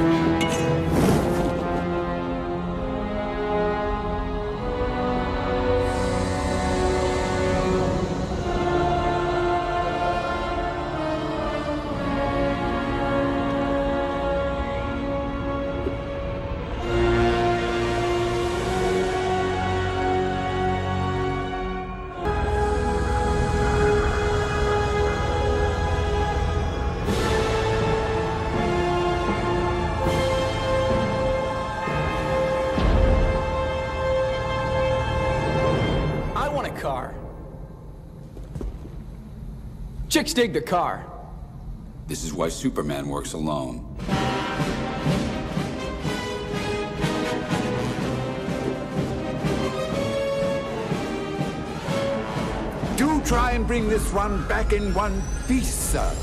I want a car. Chicks dig the car. This is why Superman works alone. Do try and bring this one back in one piece, sir.